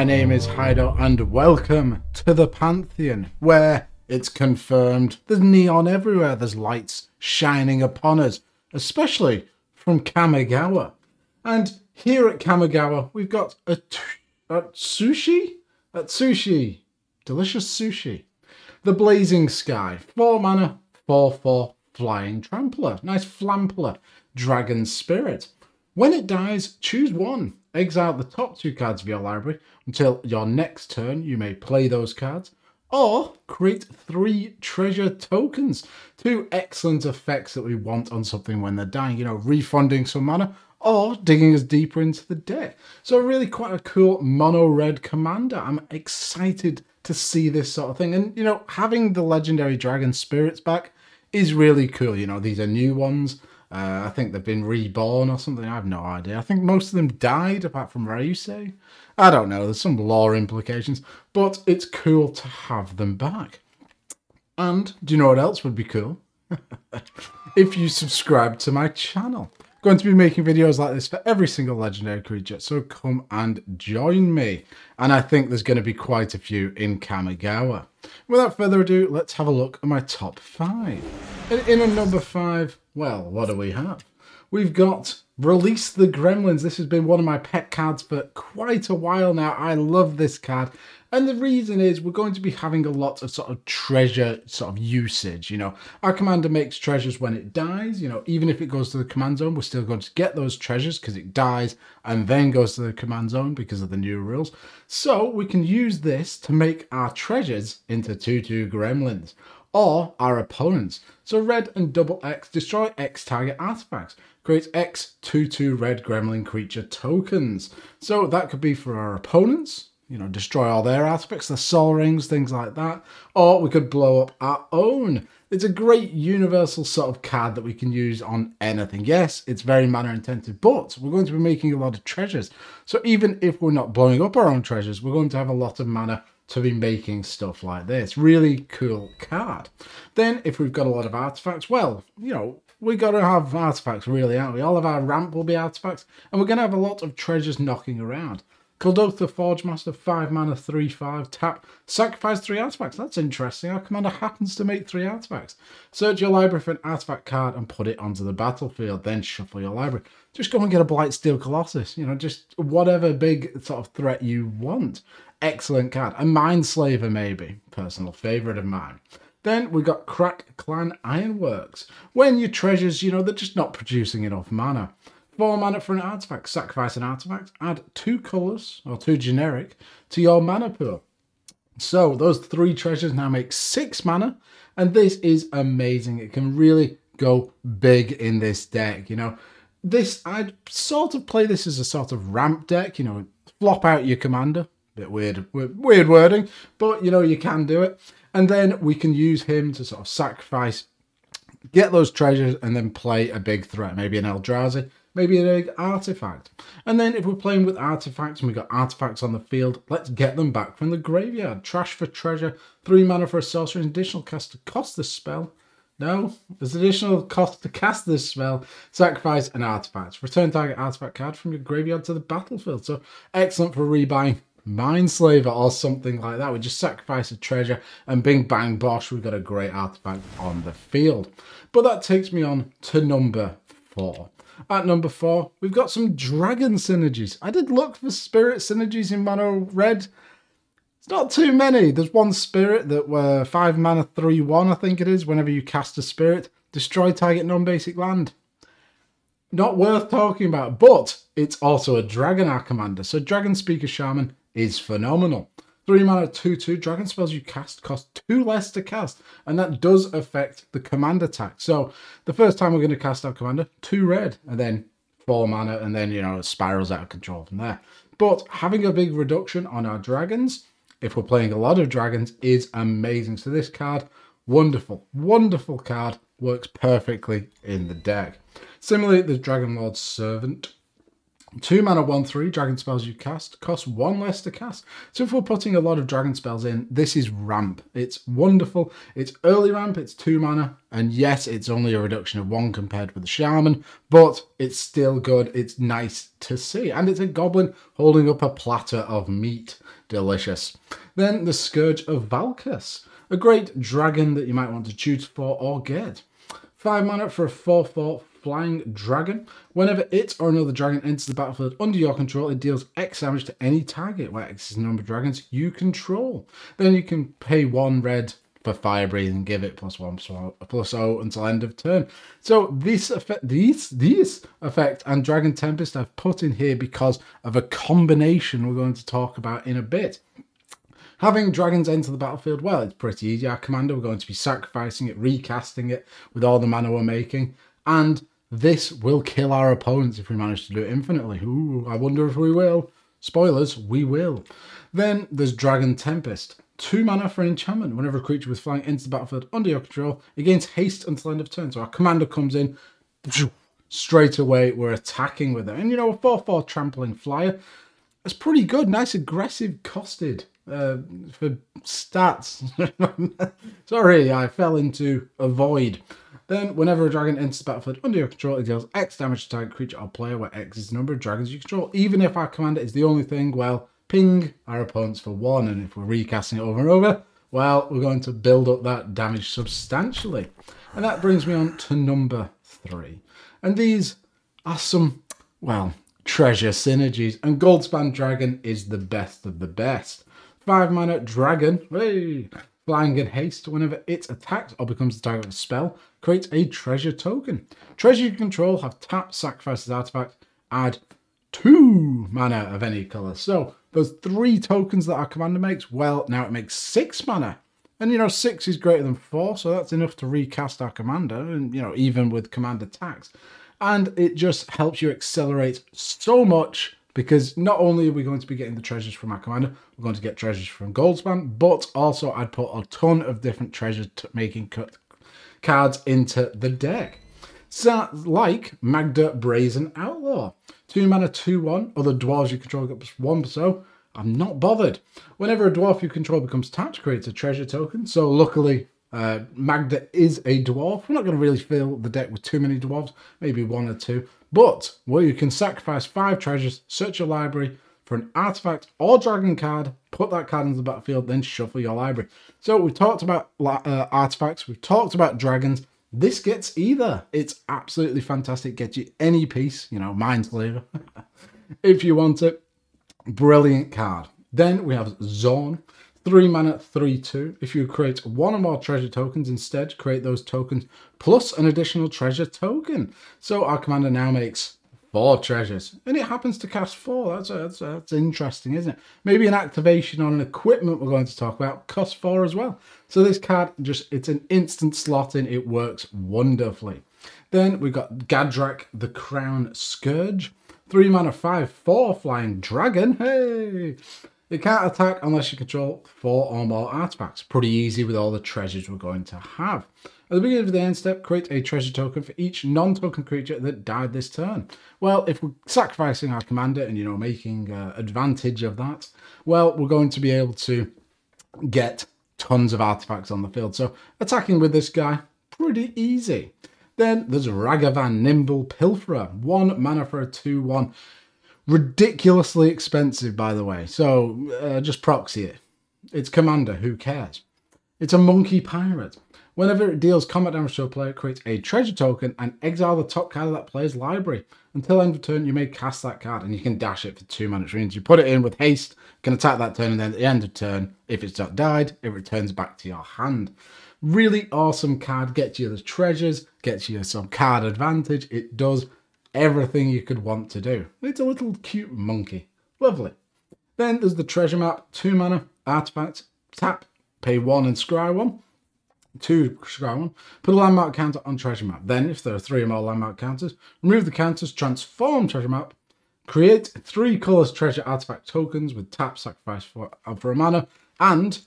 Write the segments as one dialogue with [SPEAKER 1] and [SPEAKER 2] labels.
[SPEAKER 1] my name is Hydo, and welcome to the Pantheon, where it's confirmed there's neon everywhere, there's lights shining upon us, especially from Kamigawa. And here at Kamigawa, we've got a, sushi? At sushi. Delicious sushi. The Blazing Sky, 4 mana, 4 4 Flying Trampler. Nice Flampler. Dragon Spirit. When it dies, choose one. Exile the top two cards of your library until your next turn. You may play those cards. Or create three treasure tokens. Two excellent effects that we want on something when they're dying. You know, refunding some mana or digging us deeper into the deck. So really quite a cool mono red commander. I'm excited to see this sort of thing. And, you know, having the legendary dragon spirits back is really cool. You know, these are new ones. Uh, I think they've been reborn or something. I have no idea. I think most of them died, apart from Ryusei. I don't know. There's some lore implications, but it's cool to have them back. And do you know what else would be cool? if you subscribe to my channel. going to be making videos like this for every single legendary creature, so come and join me. And I think there's going to be quite a few in Kamigawa. Without further ado, let's have a look at my top five. In, in a number five, well, what do we have? We've got Release the Gremlins. This has been one of my pet cards for quite a while now. I love this card. And the reason is we're going to be having a lot of sort of treasure sort of usage. You know, our commander makes treasures when it dies. You know, even if it goes to the command zone, we're still going to get those treasures because it dies and then goes to the command zone because of the new rules. So we can use this to make our treasures into 2-2 gremlins or our opponents. So red and double X destroy X target artifacts. Create X 2-2 red gremlin creature tokens. So that could be for our opponents, you know, destroy all their artifacts, the Sol Rings, things like that. Or we could blow up our own. It's a great universal sort of card that we can use on anything. Yes, it's very mana intensive, but we're going to be making a lot of treasures. So even if we're not blowing up our own treasures, we're going to have a lot of mana to be making stuff like this. Really cool card. Then if we've got a lot of artifacts, well, you know, we got to have artifacts really, aren't we? All of our ramp will be artifacts, and we're going to have a lot of treasures knocking around. Kuldotha Forge Master, 5 mana, 3 5, tap, sacrifice 3 artifacts. That's interesting. Our commander happens to make 3 artifacts. Search your library for an artifact card and put it onto the battlefield, then shuffle your library. Just go and get a Blightsteel Colossus, you know, just whatever big sort of threat you want. Excellent card. A Mindslaver, maybe. Personal favourite of mine. Then we got Krark-Clan Ironworks. When your treasures, you know, they're just not producing enough mana. Four mana for an artifact. Sacrifice an artifact. Add two colours, or two generic, to your mana pool. So those three treasures now make six mana. And this is amazing. It can really go big in this deck, you know. This, I'd sort of play this as a sort of ramp deck, you know, flop out your commander, Bit weird, weird wording, but you know, you can do it. And then we can use him to sort of sacrifice, get those treasures, and then play a big threat, maybe an Eldrazi, maybe a big artifact. And then if we're playing with artifacts and we've got artifacts on the field, let's get them back from the graveyard. Trash for treasure, three mana for a sorcerer, additional cast to cost the spell. No, there's additional cost to cast this spell. Sacrifice an artifact. Return target artifact card from your graveyard to the battlefield. So excellent for rebuying Mindslaver or something like that. We just sacrifice a treasure and bing bang bosh, we've got a great artifact on the field. But that takes me on to number four. At number four, we've got some dragon synergies. I did look for spirit synergies in mono red. It's not too many. There's one spirit that were five mana, three one, I think it is. Whenever you cast a spirit, destroy target non-basic land. Not worth talking about, but it's also a Dragonar commander. So Dragon Speaker Shaman is phenomenal. 3 mana 2 2 dragon spells you cast cost 2 less to cast, and that does affect the commander tax. So the first time we're going to cast our commander, 2 red, and then 4 mana, and then, you know, it spirals out of control from there. But having a big reduction on our dragons, if we're playing a lot of dragons, is amazing. So this card, wonderful, wonderful card, works perfectly in the deck. Similarly, the Dragon Lord's Servant Two mana, one, three, dragon spells you cast cost one less to cast. So if we're putting a lot of dragon spells in, this is ramp. It's wonderful. It's early ramp, it's two mana, and yes, it's only a reduction of one compared with the shaman, but it's still good. It's nice to see. And it's a goblin holding up a platter of meat. Delicious. Then the Scourge of Valkas, a great dragon that you might want to choose for or get. Five mana for a 4 4 flying dragon. Whenever it or another dragon enters the battlefield under your control, it deals X damage to any target where X is the number of dragons you control. Then you can pay one red for fire breathing and give it plus one plus O until end of turn. So this effect, these these effect and Dragon Tempest I've put in here because of a combination we're going to talk about in a bit. Having dragons enter the battlefield, well, it's pretty easy. Our commander, we're going to be sacrificing it, recasting it with all the mana we're making, and this will kill our opponents if we manage to do it infinitely. Ooh, I wonder if we will. Spoilers, we will. Then there's Dragon Tempest. Two mana for an enchantment. Whenever a creature with flying enters the battlefield under your control, it gains haste until end of turn. So our commander comes in, straight away we're attacking with it. And you know, a 4-4 trampling flyer, that's pretty good. Nice aggressive costed uh, for stats. Sorry, I fell into a void. Then, whenever a dragon enters the battlefield under your control, it deals X damage to target creature or player where X is the number of dragons you control. Even if our commander is the only thing, well, ping our opponents for one. And if we're recasting it over and over, well, we're going to build up that damage substantially. And that brings me on to number three. And these are some, well, treasure synergies. And Goldspan Dragon is the best of the best. Five mana dragon. Hey, Flying in haste, whenever it attacks or becomes the target of a spell, creates a treasure token. Treasure control have tap, sacrifice as artifact, add two mana of any colour. So those three tokens that our commander makes, well, now it makes six mana. And, you know, six is greater than four, so that's enough to recast our commander, and, you know, even with commander tax. And it just helps you accelerate so much because not only are we going to be getting the treasures from our commander, we're going to get treasures from Goldspan, but also I'd put a ton of different treasure making cut cards into the deck. So, like Magda Brazen Outlaw. 2 mana, 2 1. Other dwarves you control get plus 1 so. I'm not bothered. Whenever a dwarf you control becomes tapped, creates a treasure token. So, luckily, uh, Magda is a dwarf. We're not going to really fill the deck with too many dwarves, maybe one or two. But well, you can sacrifice five treasures, search your library for an artifact or dragon card, put that card into the battlefield, then shuffle your library. So we've talked about uh, artifacts, we've talked about dragons. This gets either. It's absolutely fantastic. Get you any piece, you know, Mindslaver, if you want it. Brilliant card. Then we have Xorn. 3 mana, 3 2. If you create one or more treasure tokens, instead create those tokens plus an additional treasure token. So our commander now makes four treasures and it happens to cast four. That's, that's, that's interesting, isn't it? Maybe an activation on an equipment we're going to talk about costs four as well. So this card just, it's an instant slot in. It works wonderfully. Then we've got Gadrak, the Crown Scourge. Three mana, five, four flying dragon. Hey! You can't attack unless you control four or more artifacts. Pretty easy with all the treasures we're going to have. At the beginning of the end step, create a treasure token for each non-token creature that died this turn. Well, if we're sacrificing our commander and, you know, making uh, advantage of that, well, we're going to be able to get tons of artifacts on the field. So attacking with this guy, pretty easy. Then there's Ragavan Nimble Pilferer. One mana for a 2-1 ridiculously expensive, by the way. So uh, just proxy it. It's Commander, who cares? It's a monkey pirate. Whenever it deals combat damage to a player, it creates a treasure token and exile the top card of that player's library. Until end of turn, you may cast that card and you can dash it for two mana, which you put it in with haste, can attack that turn, and then at the end of turn, if it's not died, it returns back to your hand. Really awesome card, gets you the treasures, gets you some card advantage. It does everything you could want to do. It's a little cute monkey. Lovely. Then there's the treasure map, two mana, artifact, tap, pay one and scry one. Two scry one. Put a landmark counter on treasure map. Then, if there are three or more landmark counters, remove the counters, transform treasure map, create three colors treasure artifact tokens with tap sacrifice for, uh, for a mana, and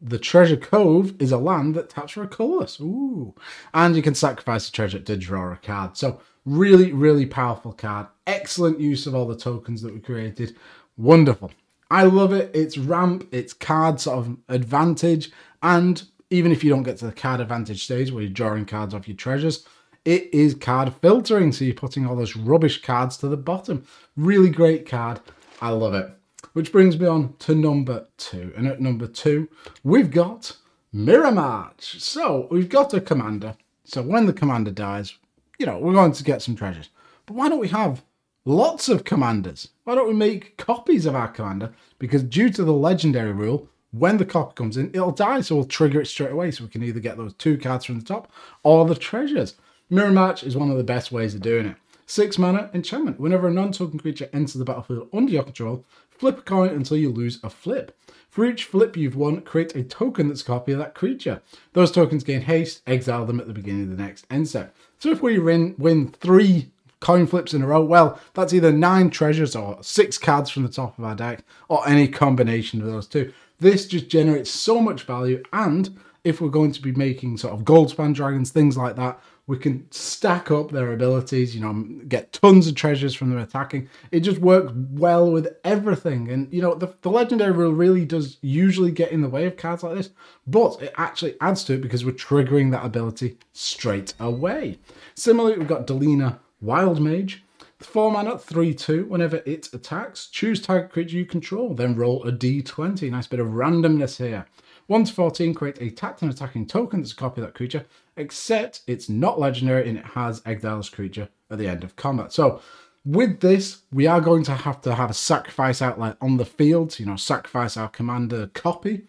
[SPEAKER 1] the treasure cove is a land that taps for a colorless. Ooh. And you can sacrifice a treasure to draw a card. So Really, really powerful card. Excellent use of all the tokens that we created. Wonderful. I love it. It's ramp, it's card sort of advantage, and even if you don't get to the card advantage stage where you're drawing cards off your treasures, it is card filtering. So you're putting all those rubbish cards to the bottom. Really great card. I love it. Which brings me on to number two. And at number two, we've got Mirror March. So we've got a commander. So when the commander dies, you know, we're going to get some treasures. But why don't we have lots of commanders? Why don't we make copies of our commander? Because due to the legendary rule, when the copy comes in, it'll die. So we'll trigger it straight away. So we can either get those two cards from the top or the treasures. Mirror March is one of the best ways of doing it. Six mana enchantment. Whenever a non-token creature enters the battlefield under your control, flip a coin until you lose a flip. For each flip you've won, create a token that's a copy of that creature. Those tokens gain haste, exile them at the beginning of the next end step. So if we win, win three coin flips in a row, well, that's either nine treasures or six cards from the top of our deck, or any combination of those two. This just generates so much value, and if we're going to be making sort of goldspan dragons, things like that, we can stack up their abilities, you know, get tons of treasures from them attacking. It just works well with everything. And, you know, the, the legendary rule really does usually get in the way of cards like this, but it actually adds to it because we're triggering that ability straight away. Similarly, we've got Delina Wild Mage. 4 mana, 3 2. Whenever it attacks, choose target creature you control, then roll a d20. Nice bit of randomness here. 1 to 14, create a tapped and attacking token that's a copy of that creature, except it's not legendary and it has exile this creature at the end of combat. So with this, we are going to have to have a sacrifice outlet on the field, you know, sacrifice our commander copy,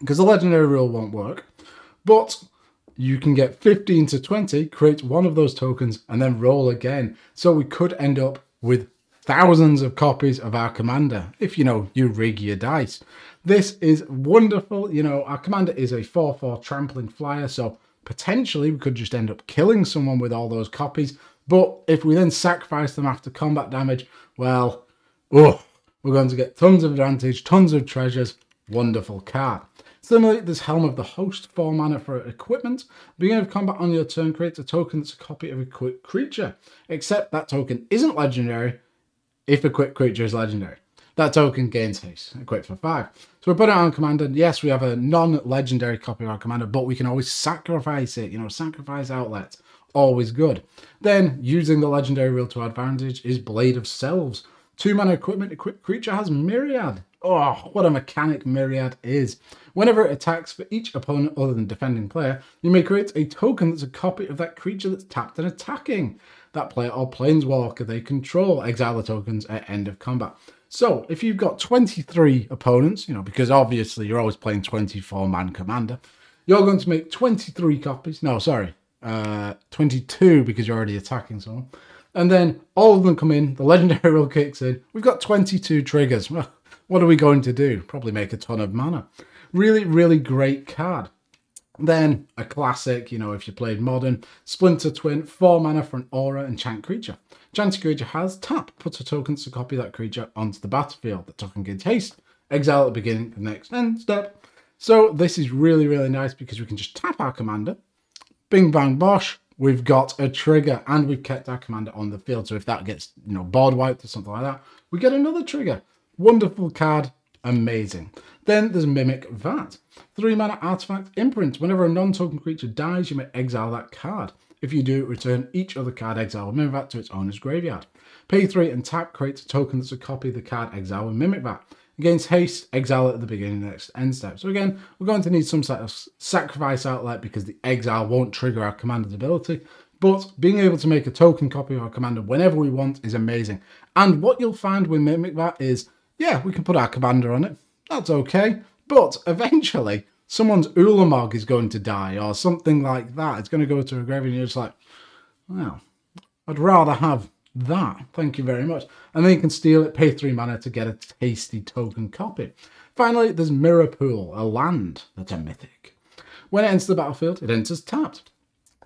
[SPEAKER 1] because the legendary rule won't work. But you can get 15 to 20, create one of those tokens, and then roll again. So we could end up with thousands of copies of our commander if you know you rig your dice. This is wonderful. You know, our commander is a 4-4 trampling flyer, so potentially we could just end up killing someone with all those copies. But if we then sacrifice them after combat damage, well, oh, we're going to get tons of advantage, tons of treasures. Wonderful card. Similarly, there's Helm of the Host, 4 mana for equipment. Beginning of combat on your turn creates a token that's a copy of a quick creature, except that token isn't legendary if a quick creature is legendary. That token gains haste, equipped for 5. So we put it on commander. Yes, we have a non-legendary copy of our commander, but we can always sacrifice it, you know, sacrifice outlets. Always good. Then, using the legendary rule to our advantage is Blade of Selves. Two mana equipment, equipped creature has Myriad. Oh, what a mechanic Myriad is. Whenever it attacks for each opponent other than defending player, you may create a token that's a copy of that creature that's tapped and attacking that player or planeswalker they control. Exile the tokens at end of combat. So if you've got 23 opponents, you know, because obviously you're always playing 24 man commander, you're going to make 23 copies. No, sorry, uh, 22 because you're already attacking someone. And then all of them come in, the legendary rule kicks in. We've got 22 triggers. What are we going to do? Probably make a ton of mana. Really, really great card. Then a classic, you know, if you played modern, Splinter Twin, 4 mana for an aura enchant creature. Enchanted creature has tap, put a token to copy that creature onto the battlefield. The token gains haste, exile at the beginning of the next end step. So this is really, really nice because we can just tap our commander, bing bang bosh, we've got a trigger and we've kept our commander on the field. So if that gets, you know, board wiped or something like that, we get another trigger. Wonderful card, amazing. Then there's Mimic Vat. Three mana artifact imprint. Whenever a non-token creature dies, you may exile that card. If you do, return each other card exile with Mimic Vat to its owner's graveyard. Pay three and tap creates a token that's a copy of the card exile with Mimic Vat. Against haste, exile at the beginning of the next end step. So again, we're going to need some sort of sacrifice outlet because the exile won't trigger our commander's ability. But being able to make a token copy of our commander whenever we want is amazing. And what you'll find with Mimic Vat is, yeah, we can put our commander on it. That's okay. But eventually, someone's Ulamog is going to die or something like that. It's going to go to a grave and you're just like, well, I'd rather have that. Thank you very much. And then you can steal it, pay three mana to get a tasty token copy. Finally, there's Mirror Pool, a land that's a mythic. When it enters the battlefield, it enters tapped.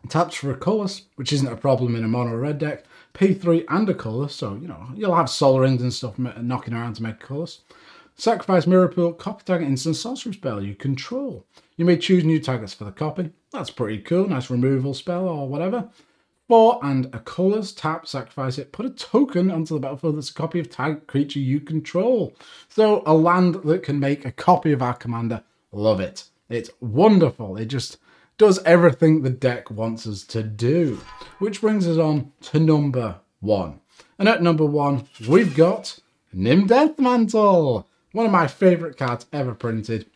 [SPEAKER 1] Tapped for a colorless, which isn't a problem in a mono red deck. Pay three and a colorless, so you know you'll have Sol Rings and stuff knocking around to make a colorless. Sacrifice Mirror Pool, copy target instant sorcery spell you control. You may choose new targets for the copy. That's pretty cool. Nice removal spell or whatever. Four and a colours, tap, sacrifice it, put a token onto the battlefield that's a copy of target creature you control. So a land that can make a copy of our commander. Love it. It's wonderful. It just does everything the deck wants us to do. Which brings us on to number one. And at number one, we've got Nim Deathmantle. One of my favourite cards ever printed.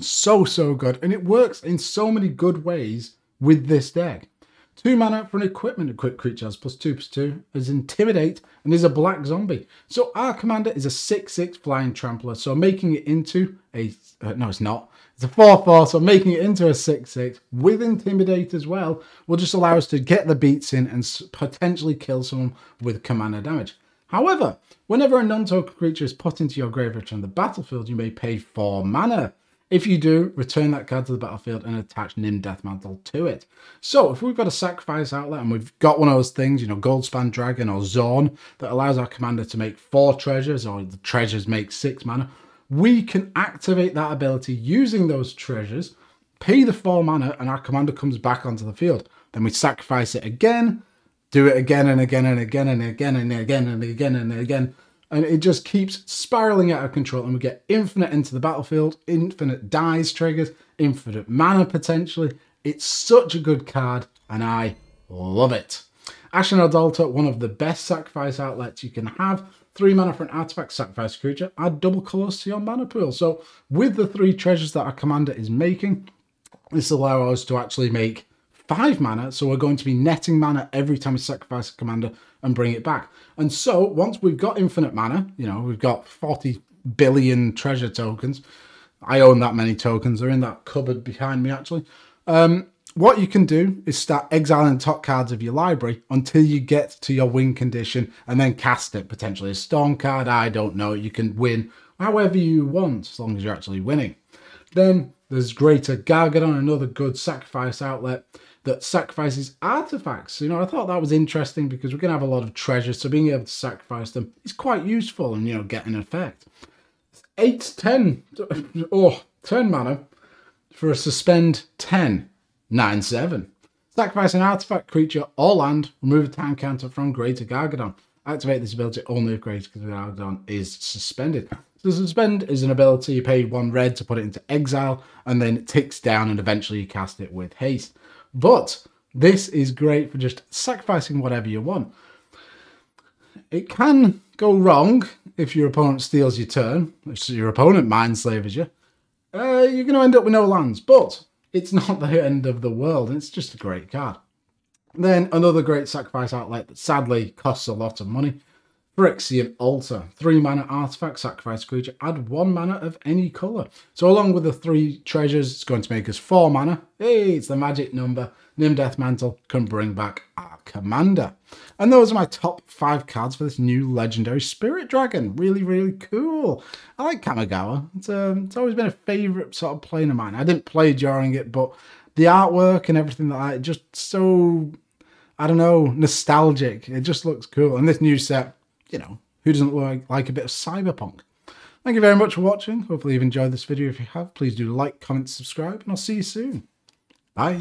[SPEAKER 1] So, so good. And it works in so many good ways with this deck. Two mana for an equipment equipped creature has plus two plus two, is intimidate, and is a black zombie. So our commander is a 6-6 flying trampler, so making it into a uh, no, it's not. It's a 4-4, so making it into a 6-6 with intimidate as well will just allow us to get the beats in and potentially kill someone with commander damage. However, whenever a non-token creature is put into your graveyard from the battlefield, you may pay 4 mana. If you do, return that card to the battlefield and attach Nim Deathmantle to it. So if we've got a sacrifice outlet and we've got one of those things, you know, Goldspan Dragon or Xorn, that allows our commander to make four treasures or the treasures make six mana, we can activate that ability using those treasures, pay the four mana, and our commander comes back onto the field. Then we sacrifice it again, do it again and again and again and again and again and again and again and it just keeps spiraling out of control and we get infinite into the battlefield, infinite dies triggers, infinite mana potentially. It's such a good card and I love it. Ashnod's Altar, one of the best sacrifice outlets you can have. Three mana for an artifact sacrifice creature, add double colours to your mana pool. So with the three treasures that our commander is making, this allows us to actually make five mana, so we're going to be netting mana every time we sacrifice a commander and bring it back. And so once we've got infinite mana, you know, we've got 40 billion treasure tokens. I own that many tokens. They're in that cupboard behind me, actually. Um, what you can do is start exiling top cards of your library until you get to your win condition and then cast it, potentially a storm card. I don't know. You can win however you want, as long as you're actually winning. Then there's Greater Gargadon, another good sacrifice outlet that sacrifices artifacts. You know, I thought that was interesting because we're going to have a lot of treasures, so being able to sacrifice them is quite useful and, you know, get an effect. 8, 10, oh, 10 mana eh? for a suspend 10, 9, 7. Sacrifice an artifact creature or land, remove a time counter from Greater Gargadon. Activate this ability only if Greater Gargadon is suspended. So suspend is an ability, you pay one red to put it into exile, and then it ticks down and eventually you cast it with haste. But this is great for just sacrificing whatever you want. It can go wrong if your opponent steals your turn, if your opponent mind slavers you. Uh, you're going to end up with no lands, but it's not the end of the world, and it's just a great card. Then another great sacrifice outlet that sadly costs a lot of money Phyrexian Altar. Three mana artifact, sacrifice creature, add one mana of any colour. So along with the three treasures, it's going to make us four mana. Hey, it's the magic number. Nim Deathmantle can bring back our commander. And those are my top five cards for this new legendary Spirit Dragon. Really, really cool. I like Kamigawa. It's, um, it's always been a favourite sort of plane of mine. I didn't play during it, but the artwork and everything that, just so, I don't know, nostalgic. It just looks cool. And this new set, you know, who doesn't like, like a bit of cyberpunk? Thank you very much for watching. Hopefully you've enjoyed this video. If you have, please do like, comment, subscribe, and I'll see you soon. Bye.